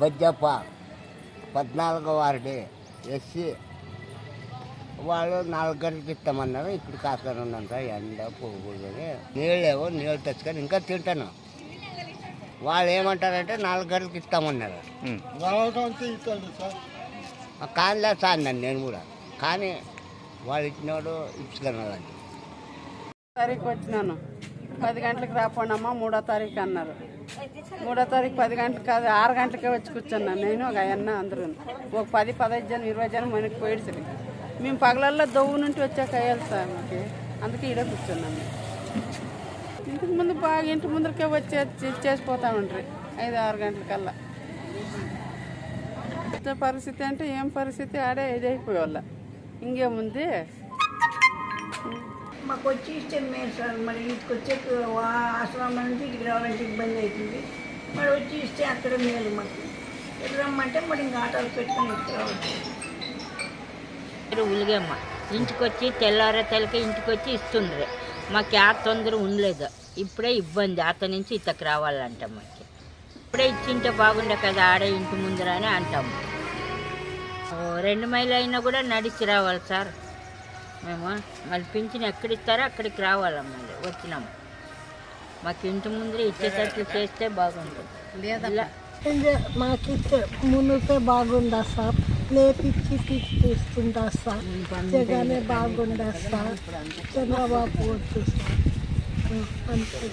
బజ్జప్ప పద్నాలుగో ward SC వాళ్ళు నాలుగు గంటలకు ఇస్తామన్నారు. ఇప్పుడు కాసుకొని ఉందంట ఎండ పొగులని నీళ్ళేవో నీళ్ళు తెచ్చుకొని ఇంకా తింటాను. వాళ్ళు ఏమంటారంటే నాలుగు గంటలకు ఇస్తామన్నారు. కానిలే సార్ నేను కూడా. కానీ వాళ్ళు ఇచ్చినోడు ఇచ్చుకున్నాడండి తారీఖు వచ్చినాను. పది గంటలకు రాపోండమ్మా మూడో తారీఖు అన్నారు. మూడో తారీఖు పది గంటలకు కాదు ఆరు గంటలకే వచ్చి కూర్చున్నాను నేను ఒక అన్న అందరూ ఒక పది పదహైదు జనం ఇరవై జనం మనకి పోయిడ్సరి మేము పగలల్లో దవ్వు నుండి వచ్చాక వేయాలి సార్ మాకు. అందుకే ఈడే కూర్చున్నాము ఇంటికి ముందు బాగా ఇంటి ముందరికే వచ్చే చేసిపోతా ఉంటారు ఐదు ఆరు గంటలకల్లా. పరిస్థితి అంటే ఏం పరిస్థితి? ఆడే ఇదైపోయేవాళ్ళ ఇంకేముంది? మాకు వచ్చి ఇస్తే మేము సార్. మరి ఇంటికి వచ్చే ఆశ్రమం నుంచి ఇక్కడికి రావాలంటే ఇబ్బంది అవుతుంది. మరి వచ్చి ఇస్తే అక్కడ మేలు మాకు. ఇక్కడ రమ్మంటే మరి ఇంకా ఆటోలు పెట్టుకొని ఇక్కడ రావచ్చు. పేరు ఉలిగమ్మ ఇంటికొచ్చి తెల్లారే తెలకి ఇంటికొచ్చి ఇస్తుండ్రే. మాకు ఆ తొందర ఉండలేదు. ఇప్పుడే ఇబ్బంది. అతని నుంచి ఇతకు రావాలంట మాకు. ఇప్పుడే ఇచ్చింటే బాగుండే కదా ఆడే ఇంటి ముందర అని అంటాము రెండు మైలు అయినా కూడా నడిచి రావాలి సార్. మేము మళ్ళీ పింఛన్ ఎక్కడ ఇస్తారో అక్కడికి రావాలి మళ్ళీ వచ్చినాము మాకు ఇంటి ముందర ఇచ్చేటట్లు చేస్తే బాగుంటుంది. ఇలా మాకు మునిపే బాగుందా సార్? లేపిచ్చి తీసుకుంటా సార్? జగనే బాగుందా సార్? చంద్రబాబు వద్దు సార్ అంతే.